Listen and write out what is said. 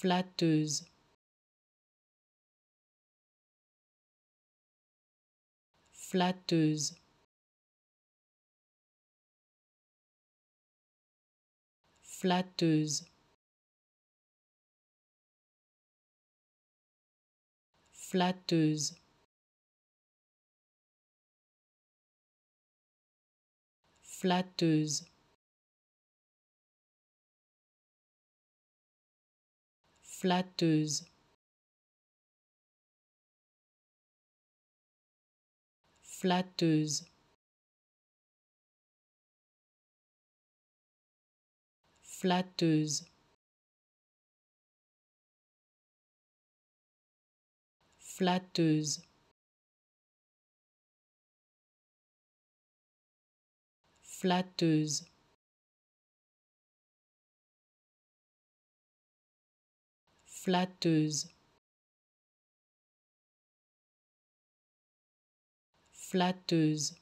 flatteuse. Flatteuse. Flatteuse. Flatteuse. Flatteuse flatteuse. Flatteuse. Flatteuse. Flatteuse. Flatteuse flatteuse. Flatteuse